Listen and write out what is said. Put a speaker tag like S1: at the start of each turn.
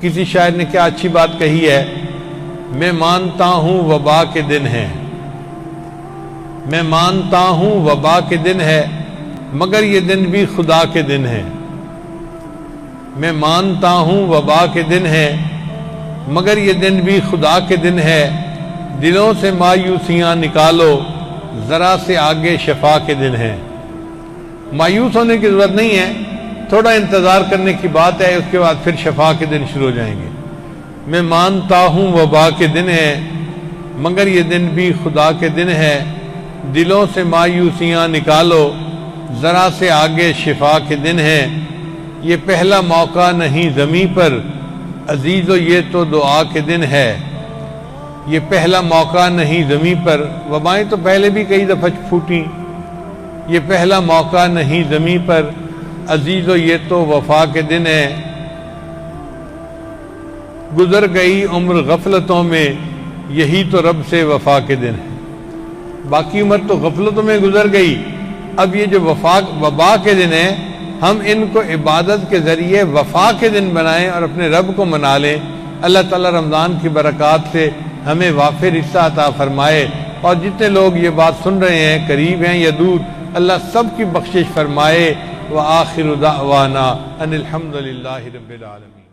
S1: किसी शायर ने क्या अच्छी बात कही है? मैं मानता हूँ वबा के दिन है। मैं मानता हूँ वबा के दिन है, मगर ये दिन भी खुदा के दिन है। मैं मानता हूँ वबा के दिन है, मगर ये दिन भी खुदा के दिन है। दिलों से मायूसियाँ निकालो, ज़रा से आगे शफा के दिन है। मायूस होने की ज़रूरत नहीं है। थोड़ा इंतज़ार करने की बात है, उसके बाद फिर शफा के दिन शुरू हो जाएँगे। मैं मानता हूँ वबा के दिन है, मगर ये दिन भी खुदा के दिन है। दिलों से मायूसियाँ निकालो, ज़रा से आगे शिफा के दिन है। ये पहला मौका नहीं ज़मी पर। अजीज़ो, ये तो दुआ के दिन है। ये पहला मौका नहीं ज़मी पर। वबाएँ तो पहले भी कई दफ़ा फूटी ये पहला मौका नहीं ज़मी पर। अजीज़ो, ये तो वफा के दिन है। गुजर गई उम्र गफलतों में, यही तो रब से वफा के दिन है। बाकी उम्र तो गफलतों में गुजर गई। अब ये जो वफा, वबा के दिन है, हम इनको इबादत के ज़रिए वफा के दिन बनाएँ और अपने रब को मना लें। अल्लाह ताला रमज़ान की बरक़ात से हमें वाफिर हिस्सा अता फरमाए। और जितने लोग ये बात सुन रहे हैं, करीब हैं या दूर अल्लाह सब की बख्शिश फरमाए व आखिर दावाना अनिलहमदिल्ला रबालम